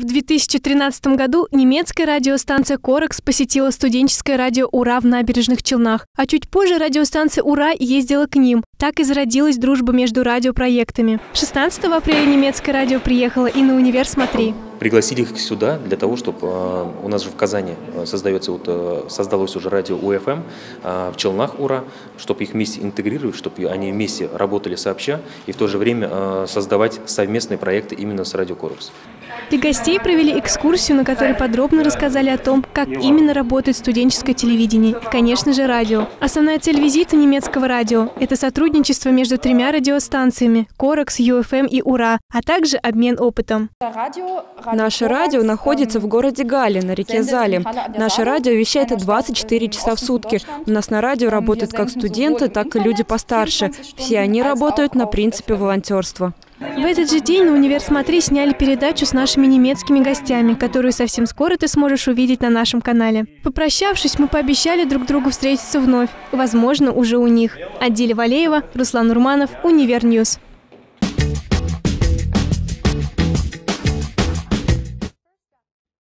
В 2013 году немецкая радиостанция «Корекс» посетила студенческое радио «Ура» в набережных Челнах, а чуть позже радиостанция «Ура» ездила к ним. Так и зародилась дружба между радиопроектами. 16 апреля немецкое радио приехало и на «Универ Смотри». Пригласили их сюда для того, чтобы э, у нас же в Казани э, создается вот, э, создалось уже радио УФМ, в Челнах УРА, чтобы их вместе интегрировать, чтобы они вместе работали сообща и в то же время создавать совместные проекты именно с Радио Корпус. Для гостей провели экскурсию, на которой подробно рассказали о том, как именно работает студенческое телевидение и, конечно же, радио. Основная цель визита немецкого радио – это сотрудничество между тремя радиостанциями – Корекс, ЮФМ и УРА, а также обмен опытом. Наше радио находится в городе Гале, на реке Зале. Наше радио вещает 24 часа в сутки. У нас на радио работают как студенты, так и люди постарше. Все они работают на принципе волонтерства. В этот же день на «Универ Смотри» сняли передачу с нашими немецкими гостями, которую совсем скоро ты сможешь увидеть на нашем канале. Попрощавшись, мы пообещали друг другу встретиться вновь, возможно, уже у них. Адиля Валеева, Руслан Урманов, Univer News.